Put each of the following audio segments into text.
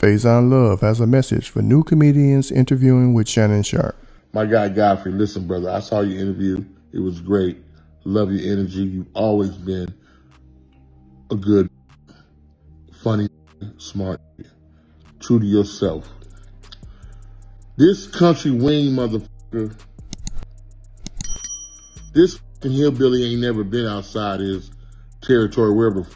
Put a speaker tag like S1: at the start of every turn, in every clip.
S1: Faizon Love has a message for new comedians interviewing with Shannon Sharpe.
S2: My guy Godfrey, listen, brother, I saw your interview. It was great. Love your energy. You've always been a good, funny, smart, true to yourself. This country wing motherfucker, this hillbilly ain't never been outside his territory, wherever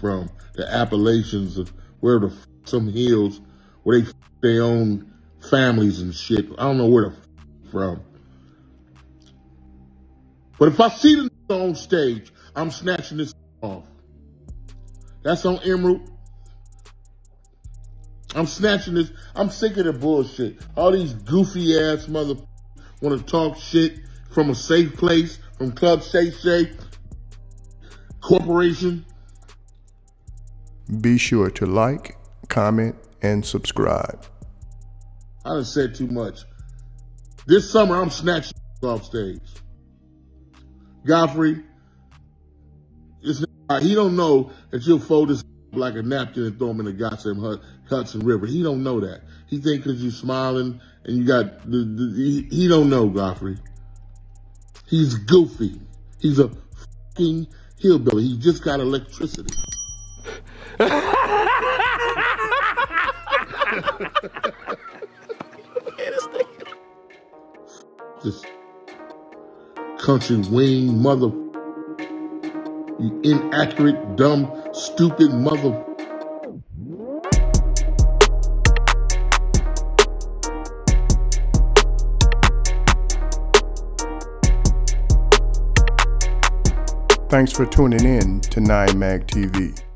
S2: from, the Appalachians, wherever the some hills where they their own families and shit. I don't know where the from. But if I see them on stage, I'm snatching this off. That's on Emerald. I'm snatching this. I'm sick of the bullshit. All these goofy ass mother want to talk shit from a safe place, from Club Shay Shay Corporation.
S1: Be sure to like, comment, and subscribe.
S2: I done said too much. This summer, I'm snatching off stage. Godfrey, not, he don't know that you'll fold this like a napkin and throw him in the goddamn Hudson River. He don't know that. He think because you're smiling and you got the, the he, he don't know, Godfrey. He's goofy. He's a fucking hillbilly. He just got electricity. This country wing mother, you inaccurate, dumb, stupid mother.
S1: Thanks for tuning in to 9 Mag TV.